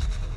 you